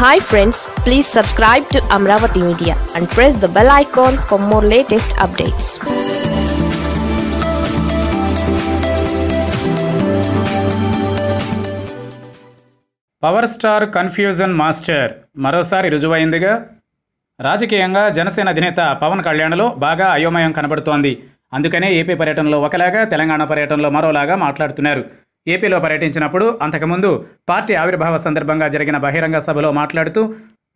Hi friends please subscribe to Amaravati media and press the bell icon for more latest updates power star confusion master మరోసారి రుజువైందిగా. రాజకీయంగా జనసేన అధినేత పవన్ కళ్యాణ్లో బాగా అయోమయం కనబడుతోంది. అందుకనే ఏపీ పర్యటనలో ఒకలాగా తెలంగాణ పర్యటనలో మరోలాగా మాట్లాడుతున్నారు. ఏపీలో పర్యటించినప్పుడు అంతకుముందు పార్టీ ఆవిర్భావ సందర్భంగా జరిగిన బహిరంగ సభలో మాట్లాడుతూ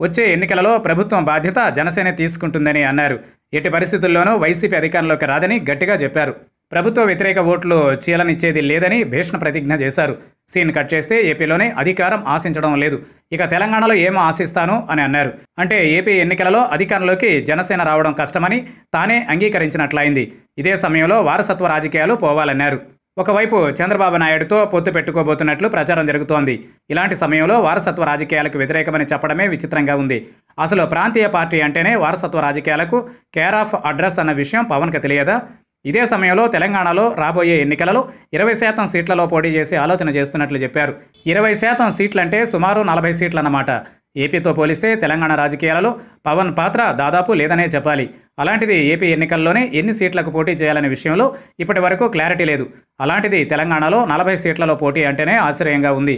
వచ్చే ఎన్నికలలో ప్రభుత్వం బాధ్యత జనసేన తీసుకుంటుందని అన్నారు. ఎట్టి పరిస్థితుల్లోనూ వైసీపీ అధికారంలోకి రాదని గట్టిగా చెప్పారు. ప్రభుత్వ వ్యతిరేక ఓట్లు చీలనిచ్చేది లేదని భీష్ణ ప్రతిజ్ఞ చేశారు. సీన్ కట్ చేస్తే ఏపీలోనే అధికారం ఆశించడం లేదు. ఇక తెలంగాణలో ఏం ఆశిస్తాను అని అన్నారు. అంటే ఏపీ ఎన్నికలలో అధికారంలోకి జనసేన రావడం కష్టమని తానే అంగీకరించినట్లయింది. ఇదే సమయంలో వారసత్వ రాజకీయాలు పోవాలన్నారు. ఒకవైపు చంద్రబాబు నాయుడుతో పొత్తు పెట్టుకోబోతున్నట్లు ప్రచారం జరుగుతోంది. ఇలాంటి సమయంలో వారసత్వ రాజకీయాలకు వ్యతిరేకమని చెప్పడమే విచిత్రంగా ఉంది. అసలు ప్రాంతీయ పార్టీ అంటేనే వారసత్వ రాజకీయాలకు కేర్ ఆఫ్ అడ్రస్ అన్న విషయం పవన్కి తెలియదా? ఇదే సమయంలో తెలంగాణలో రాబోయే ఎన్నికలలో ఇరవై శాతం సీట్లలో పోటీ చేసి ఆలోచన చేస్తున్నట్లు చెప్పారు. ఇరవై శాతం సీట్లంటే సుమారు నలభై సీట్లన్నమాట. ఏపీతో పోలిస్తే తెలంగాణ రాజకీయాలలో పవన్ పాత్ర దాదాపు లేదనే చెప్పాలి. అలాంటిది ఏపీ ఎన్నికల్లోనే ఎన్ని సీట్లకు పోటీ చేయాలనే విషయంలో ఇప్పటి వరకు క్లారిటీ లేదు. అలాంటిది తెలంగాణలో నలభై సీట్లలో పోటీ అంటేనే ఆశ్చర్యంగా ఉంది.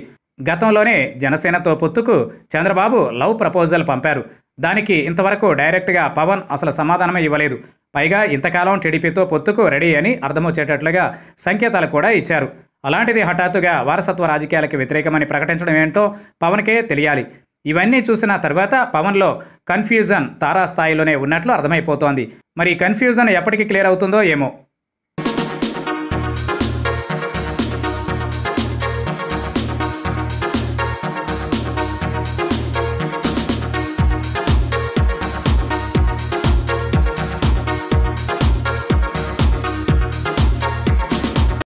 గతంలోనే జనసేనతో పొత్తుకు చంద్రబాబు లవ్ ప్రపోజల్ పంపారు. దానికి ఇంతవరకు డైరెక్ట్గా పవన్ అసలు సమాధానమే ఇవ్వలేదు. పైగా ఇంతకాలం టీడీపీతో పొత్తుకు రెడీ అని అర్థమొచ్చేటట్లుగా సంకేతాలు కూడా ఇచ్చారు. అలాంటిది హఠాత్తుగా వారసత్వ రాజకీయాలకు వ్యతిరేకమని ప్రకటించడం ఏంటో పవన్కే తెలియాలి. ఇవన్నీ చూసిన తర్వాత పవన్లో కన్ఫ్యూజన్ తారాస్థాయిలోనే ఉన్నట్లు అర్థమైపోతోంది. మరి కన్ఫ్యూజన్ ఎప్పటికి క్లియర్ అవుతుందో ఏమో.